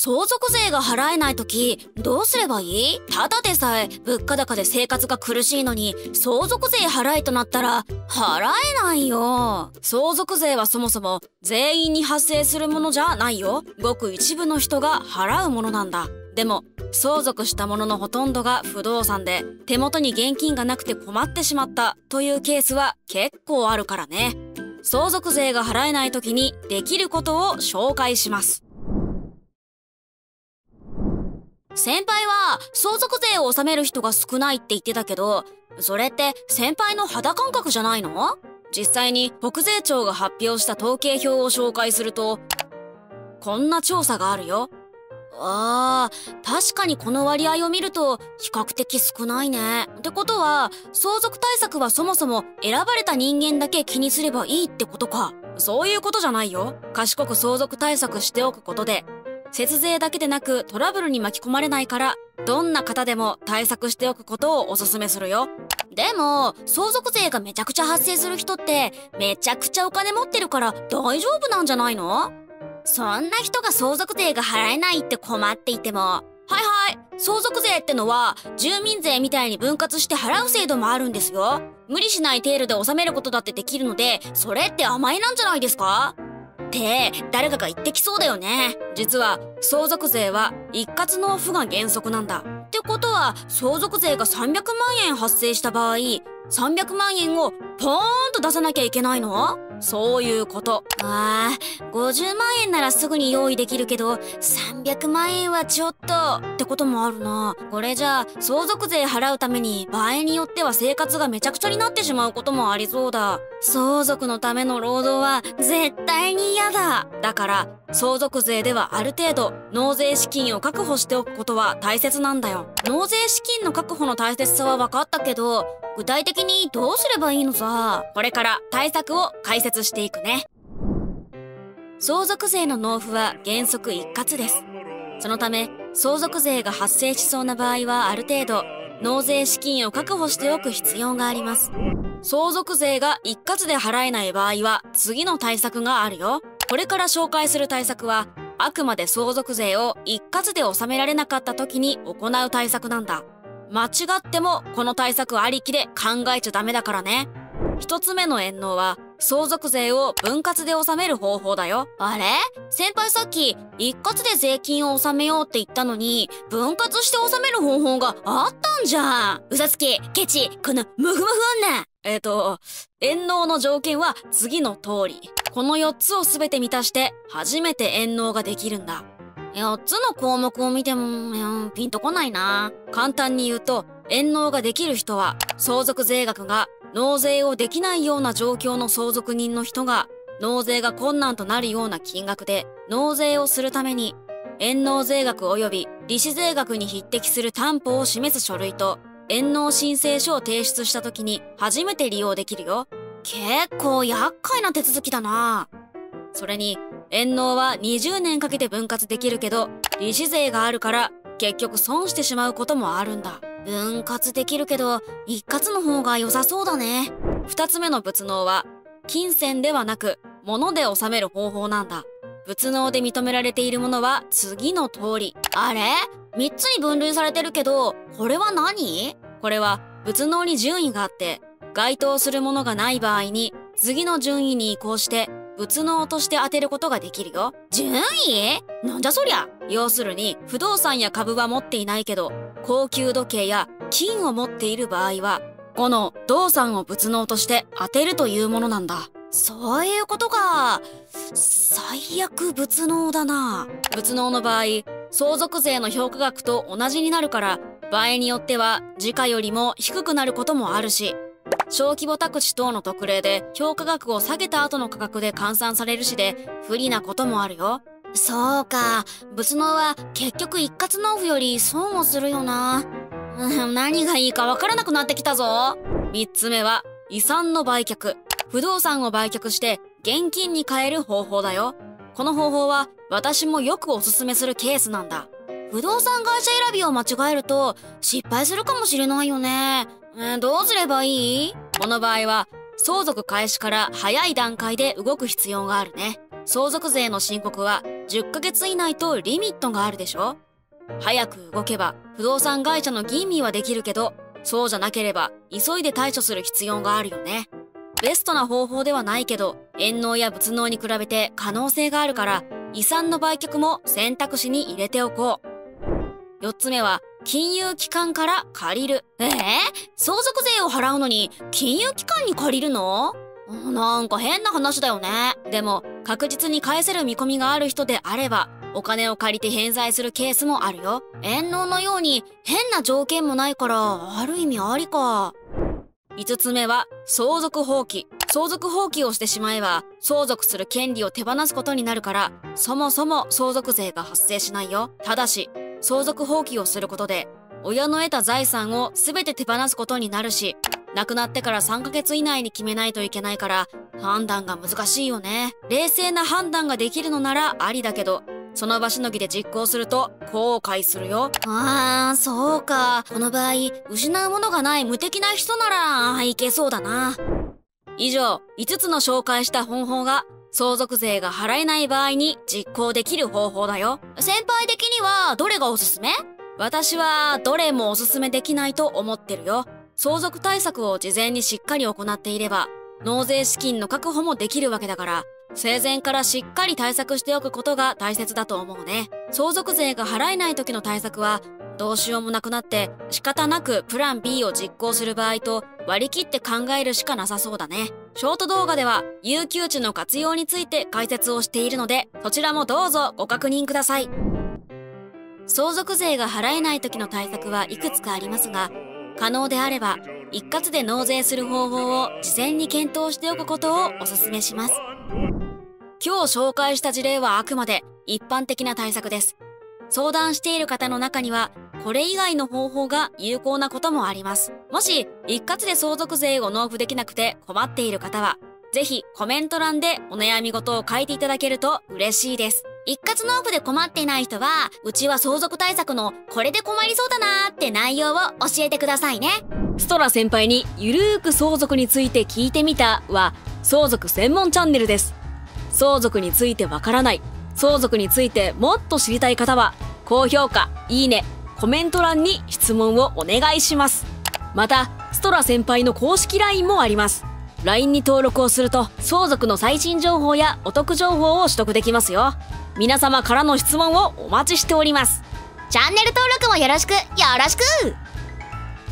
相続税が払えない時どうすればいい？ただでさえ物価高で生活が苦しいのに相続税払えとなったら払えないよ。相続税はそもそも全員に発生するものじゃないよ。ごく一部の人が払うものなんだ。でも相続したもののほとんどが不動産で手元に現金がなくて困ってしまったというケースは結構あるからね。相続税が払えない時にできることを紹介します。先輩は相続税を納める人が少ないって言ってたけどそれって先輩の肌感覚じゃないの？実際に国税庁が発表した統計表を紹介するとこんな調査があるよあー確かにこの割合を見ると比較的少ないね。ってことは相続対策はそもそも選ばれた人間だけ気にすればいいってことか。そういうことじゃないよ。賢く相続対策しておくことで節税だけでなくトラブルに巻き込まれないからどんな方でも対策しておくことをおすすめするよ。でも相続税がめちゃくちゃ発生する人ってめちゃくちゃお金持ってるから大丈夫なんじゃないの？そんな人が相続税が払えないって困っていてもはいはい相続税ってのは住民税みたいに分割して払う制度もあるんですよ。無理しない程度で納めることだってできるのでそれって甘えなんじゃないですか？って誰かが言ってきそうだよね。実は相続税は一括納付が原則なんだ。ってことは相続税が300万円発生した場合300万円をポーンと出さなきゃいけないの？そういうこと。ああ、50万円ならすぐに用意できるけど、300万円はちょっと、ってこともあるな。これじゃあ、相続税払うために、場合によっては生活がめちゃくちゃになってしまうこともありそうだ。相続のための労働は、絶対に嫌だ。だから、相続税ではある程度、納税資金を確保しておくことは大切なんだよ。納税資金の確保の大切さは分かったけど、具体的にどうすればいいのさ？これから対策を解説していくね。相続税の納付は原則一括です。そのため相続税が発生しそうな場合はある程度納税資金を確保しておく必要があります。相続税が一括で払えない場合は次の対策があるよ。これから紹介する対策はあくまで相続税を一括で納められなかった時に行う対策なんだ。間違ってもこの対策ありきで考えちゃダメだからね。一つ目の遠納は相続税を分割で納める方法だよ。あれ？先輩さっき一括で税金を納めようって言ったのに分割して納める方法があったんじゃん。うさつき、ケチ、このムフムフ女。えっ、ー、と、遠納の条件は次の通り。この4つを全て満たして初めて遠納ができるんだ。4つの項目を見ても、ピンとこないな。簡単に言うと、遠納ができる人は、相続税額が納税をできないような状況の相続人の人が、納税が困難となるような金額で、納税をするために、遠納税額及び利子税額に匹敵する担保を示す書類と、遠納申請書を提出した時に初めて利用できるよ。結構厄介な手続きだな。それに、遠納は20年かけて分割できるけど、利子税があるから結局損してしまうこともあるんだ。分割できるけど、一括の方が良さそうだね。二つ目の仏納は、金銭ではなく、物で納める方法なんだ。仏納で認められているものは次の通り。あれ ?3 つに分類されてるけど、これは何？これは仏納に順位があって、該当するものがない場合に、次の順位に移行して仏能として当てることができるよ。順位？なんじゃそりゃ要するに、不動産や株は持っていないけど、高級時計や金を持っている場合は、この動産を仏能として当てるというものなんだ。そういうことか。最悪仏能だな。仏能の場合、相続税の評価額と同じになるから、場合によっては時価よりも低くなることもあるし、小規模宅地等の特例で評価額を下げた後の価格で換算されるしで不利なこともあるよ。そうか。仏能は結局一括納付より損をするよな。何がいいかわからなくなってきたぞ。三つ目は遺産の売却。不動産を売却して現金に換える方法だよ。この方法は私もよくおすすめするケースなんだ。不動産会社選びを間違えると失敗するかもしれないよね。どうすればいい？この場合は、相続開始から早い段階で動く必要があるね。相続税の申告は、10ヶ月以内とリミットがあるでしょ早く動けば不動産会社の吟味はできるけど、そうじゃなければ急いで対処する必要があるよね。ベストな方法ではないけど、遠納や仏納に比べて可能性があるから、遺産の売却も選択肢に入れておこう。4つ目は、金融機関から借りる。えー、相続税を払うのに、金融機関に借りるの？なんか変な話だよね。でも、確実に返せる見込みがある人であれば、お金を借りて返済するケースもあるよ。遠納のように変な条件もないから、ある意味ありか。5つ目は、相続放棄。相続放棄をしてしまえば、相続する権利を手放すことになるから、そもそも相続税が発生しないよ。ただし、相続放棄をすることで、親の得た財産を全て手放すことになるし、亡くなってから3ヶ月以内に決めないといけないから、判断が難しいよね。冷静な判断ができるのならありだけど、その場しのぎで実行すると後悔するよ。ああ、そうか。この場合、失うものがない無敵な人なら、いけそうだな。以上、5つの紹介した方法が、相続税が払えない場合に実行できる方法だよ。先輩的にはどれがおすすめ？私はどれもおすすめできないと思ってるよ。相続対策を事前にしっかり行っていれば、納税資金の確保もできるわけだから、生前からしっかり対策しておくことが大切だと思うね。相続税が払えない時の対策は、どうしようもなくなって仕方なくプラン B を実行する場合と割り切って考えるしかなさそうだね。ショート動画では有給地の活用について解説をしているので、そちらもどうぞご確認ください。相続税が払えない時の対策はいくつかありますが、可能であれば一括で納税する方法を事前に検討しておくことをお勧めします。今日紹介した事例はあくまで一般的な対策です。相談している方の中には、これ以外の方法が有効なこともあります。もし、一括で相続税を納付できなくて困っている方は、ぜひコメント欄でお悩み事を書いていただけると嬉しいです。一括納付で困っていない人は、うちは相続対策のこれで困りそうだなーって内容を教えてくださいね。ストラ先輩にゆるーく相続について聞いてみたは、相続専門チャンネルです。相続についてわからない、相続についてもっと知りたい方は、高評価、いいね、コメント欄に質問をお願いします。また、ストラ先輩の公式 LINE もあります。LINE に登録をすると、相続の最新情報やお得情報を取得できますよ。皆様からの質問をお待ちしております。チャンネル登録もよろしく、よろしく